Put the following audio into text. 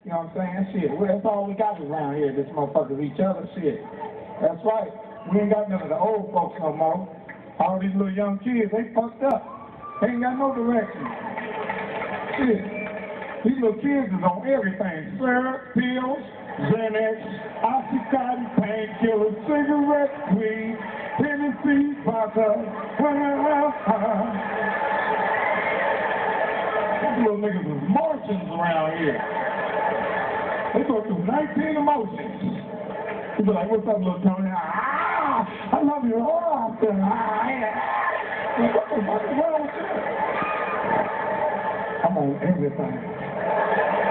You know what I'm saying? Shit, well, that's all we got around here, this motherfuckers, each other, shit. That's right. We ain't got none of the old folks no more. All these little young kids, they fucked up. They ain't got no direction. Shit. These little kids is on everything. Syrup, pills, Xanax, Oxycontin, painkillers, cigarette, weed, Tennessee, vodka. These little niggas is Martians around here. They go through 19 emotions. You be like, what's up, little Tony? Ah, I love you. Oh, ah, yeah. What the fuck? I'm on everything.